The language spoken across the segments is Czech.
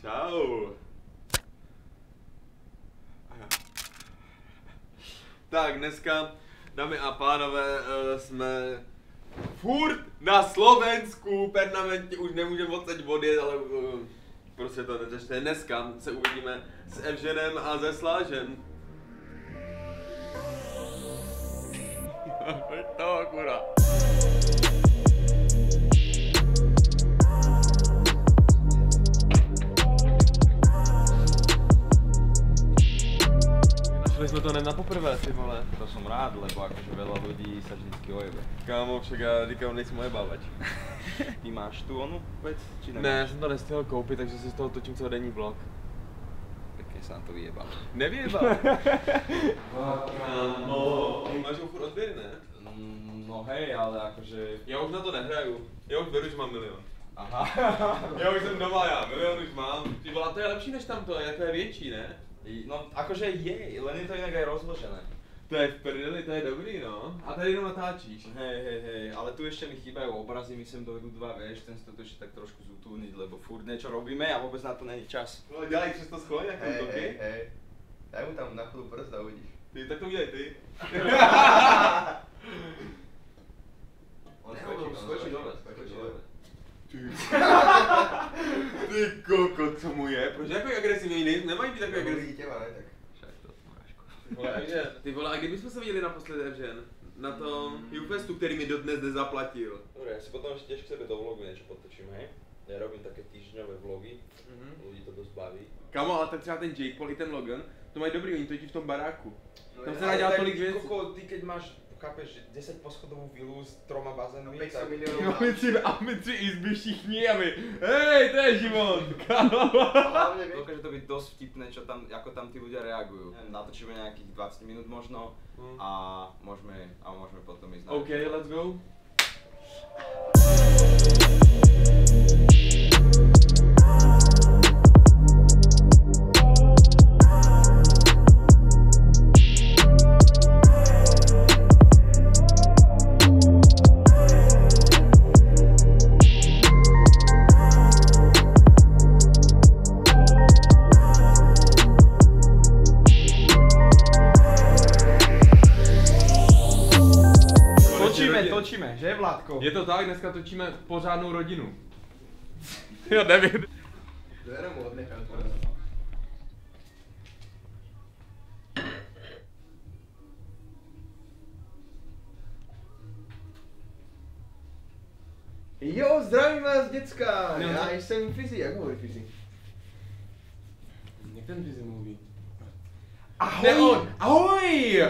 Čau. Tak dneska, dámy a pánové, eh, jsme furt na Slovensku, permanentně už nemůžeme odsaď odjet, ale eh, prostě to neřešte. Dneska se uvidíme s Evženem a se Slážem. To akurát. Našli jsme to ne na poprvé, ty vole. To som rád, lebo akože veľa ľudí sa vždycky ojebe. Kámo, však já říkám, nejsem moje bávač. Ty máš tu onu vec, či nemáš? Ne, já jsem to nestihl koupit, takže si z toho točím celodenní vlog. Pekne sa nám to vyjebal. Nevěbal. Kámo, máš ho furt odběr, ne? Mm, No hej, ale akože... Já už na to nehraju. Já už beru, že mám milion. Aha. Já už jsem doma, já milion už mám. Ty vole, a to je lepší než tamto, jako je větší, ne? No akože je, len je to inak aj rozložené. To je v prdeli, to je dobrý, no. A tady jenom natáčíš. Hej, hej, hej, ale tu ešte mi chýbajú obrazy, my sem dovedú dva, vieš, ten si to ešte tak trošku zútúniť, lebo furt niečo robíme a vôbec na to není čas. No dělají přes to schválně jako Hej, hej, hej. Daj mu tam na chvíľu prst a uvidíš. Ty, tak to udělej ty. koko, co mu je? Proč je takový agresivní? Ne, nemají být takový Tak agresivní. těma, ne, tak. Však to Evžen, ty vole, a kdy bychom se viděli naposledy, Evžen? Na tom Ufestu, který mi dodnes nezaplatil. Dobre, ja si potom ešte tiež k sebe do vlogu niečo potočím, hej? Ja robím také týždňové vlogy, Mhm. ľudí to dosť baví. Kamo, ale tak třeba ten Jake Paul i ten Logan, to mají dobrý, oni točí v tom baráku. No, Tam se dá dělat tak tolik věcí. Koko, ty keď máš, chápeš, 10 poschodovú vilu s troma bazénmi, 500 tak... milionů. No, my tři, a my tři izby všichni a my, hej, to je život, vieš, Dokáže to byť dosť vtipné, čo tam, ako tam tí ľudia reagujú. Natočíme nejakých 20 minút možno a môžeme, a môžeme potom ísť na... OK, let's go. Je to tak, dneska točíme pořádnou rodinu. Já nevím. mu odnechám. Jo, zdravím vás, děcka! Jo. Já jsem Fizi, jak hovorí Fizi? Jak ten vizi mluví? Ahoj! Ne. Ahoj!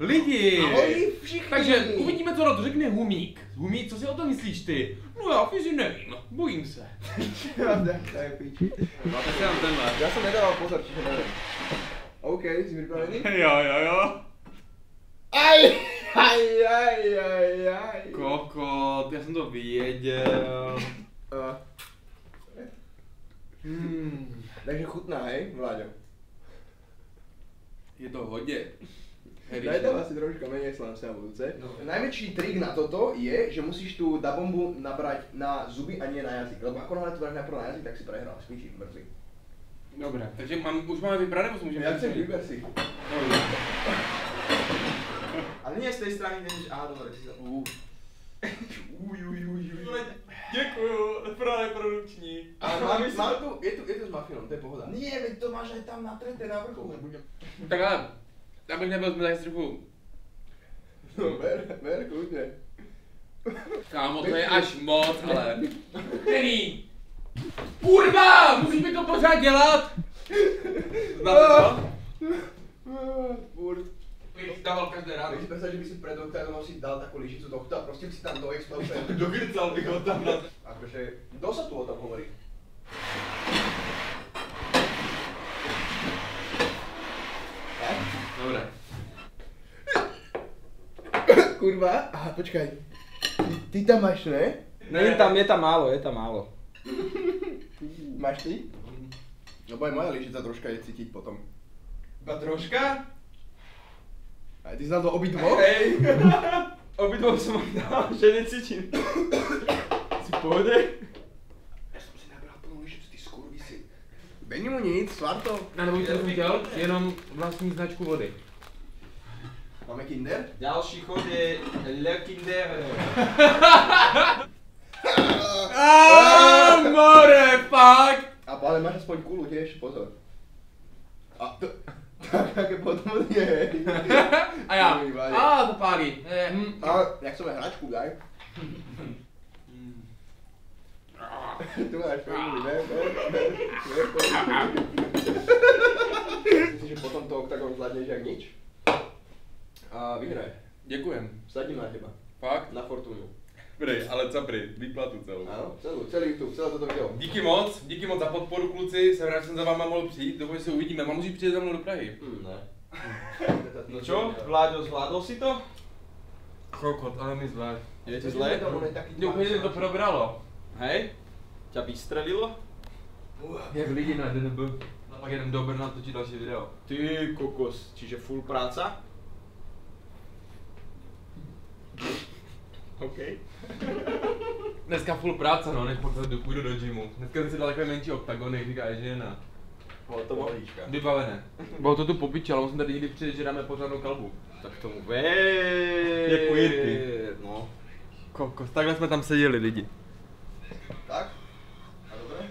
Lidi! Ahoj všichni! Takže uvidíme, co na to řekne Humík. Humík, co si o tom myslíš ty? No já fyzi nevím, bojím se. to je. No tak si dám tenhle. Já jsem nedával pozor, čiže nevím. OK, jsi připravený? Jo, jo, jo. Aj, aj, aj, aj, aj. Kokot, já jsem to věděl. Uh. Hmm, takže chutná, hej, Vláďo? Je to hodně. Daj tam asi troška menej na budúce. No. Najväčší trik na toto je, že musíš tú dabombu nabrať na zuby a nie na jazyk. Lebo ako náhle to dáš najprv na jazyk, tak si prehral, spíči, mrzí. Dobré, takže mám, už máme vybrat, nebo si můžeme Ja chcem, vyber si. Dobré. Ale nie z tej strany, kde nič... Á, dobre, ty sa... Uh. Uj, uj, uj, uj. Děkuju, pro reprodukční. Ale mám, mám tu, je tu, je tu s mafinom, to je pohoda. Nie, veď to máš aj tam natreté na vrchu. Tak ale, abych nebyl zmylej trochu. No, ver, ver, kľudne. Kámo, to je až moc, ale... Není! Kurva! Musíš mi to pořád dělat! Znáte to? Furt. Bych dával každé ráno. Takže predstav, že by si pred oktágonom si dal takú lyžicu tohto a proste by si tam ten. Dogrcal bych ho tam na... Akože, kto sa tu o tom hovorí? Dobré. Kurva, aha, počkaj. Ty, ty tam máš, ne? Ne, je tam, je tam málo, je tam málo. Máš ty? Lebo aj moja lyžica troška je cítiť potom. Iba troška? A ty jsi na to obidvo? Hej. Obidvom som aj dal, že necítim. Si pohode? Já jsem si nabral plnou lyžicu, ty skurvisy. Není mu nic, svarto. Ne, nebo jsem chtěl jenom vlastní značku vody. Máme kinder? Ďalší chod je Le Kinder. Aaaa, more, fuck! A ale máš aspoň kulu těž, pozor. A to... Tak jak je potom je. A já, a to pálí. Eh, hm. A jak se hračku, daj? Tu máš, to je ne, Myslím, že potom to oktagon zvládneš jak nič. A vyhraje. Děkujem. Vsadím na teba. Fakt? Na fortunu. Prej, ale co prej, výplatu celou. Ano, celou, celý YouTube, celé toto video. Díky moc, díky moc za podporu kluci, jsem rád, že jsem za váma mohl přijít, doufám, že se uvidíme, mám musí přijít za mnou do Prahy. Hm, ne. No čo, Vláďo, zvládol si to? Kokot, ale mi zle. Je ti zle? Mě úplně to probralo. Hej? Ťa vystrelilo? Jak lidi na DNB. A pak jdem do Brna točit další video. Ty kokos, čiže full práca? OK. Dneska full práce, no, než pak zase půjdu do gymu. Dneska jsem si dal takové menší oktagon, jak říká žena. Hotovo. Vybavené. Bylo to tu popiče, ale musím tady někdy přijít, že dáme pořádnou kalbu. Tak tomu ver. Jako Jirky. No. Kokos, takhle jsme tam seděli lidi. Tak? A dobré?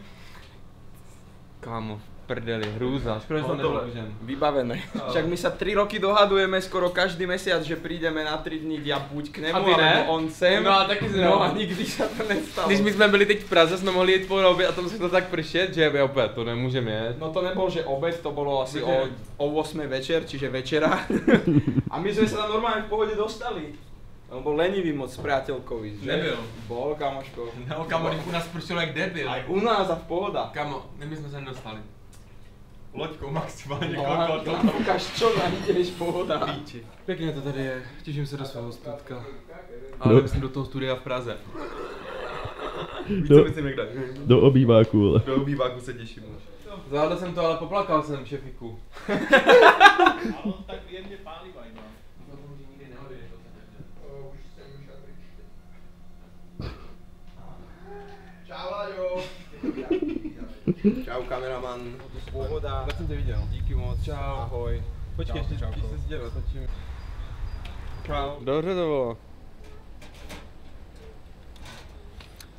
Kámo, prdeli, hrůza, škoda, že to. Vybavené. Však my sa 3 roky dohadujeme skoro každý mesiac, že prídeme na 3 dní, ja buď k nemu, A ne? alebo on sem. No a taky si No a nikdy sa to nestalo. Když my jsme byli teď v Praze, jsme mohli jít po oběd a tam se to tak pršet, že je opět, to nemůžeme jet. No to nebol, že obed, to bolo asi o, Večer. o 8 večer, čiže večera. a my sme sa tam normálne v pohode dostali. On bol lenivý moc s priateľkovi, že? Nebyl. Bol, kamoško. No, kamo, u nás pršelo jak debil. Aj u nás a v pohoda. Kamo, my jsme se nedostali. Loďkou maximálně No, kokot. no, ukáž čo, na ideš pohoda. Píči. Pěkně to tady je, těším se do svého stutka. Ale no. myslím do toho studia v Praze. Víš, co Do- myslím někde? Do obýváku, ale. Do obýváku se těším. Zvládl jsem to, ale poplakal jsem šefiku. Ale on tak jemně pálivá iba. Čau, Láďo. Čau, kameraman. Pohoda. Tak jsem tě viděl. Díky moc. Čau. Ahoj. Počkej, ještě Čau, se sděl, natočím. Čau. Dobře to bylo.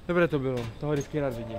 Dobré to bylo, toho vždycky rád vidím.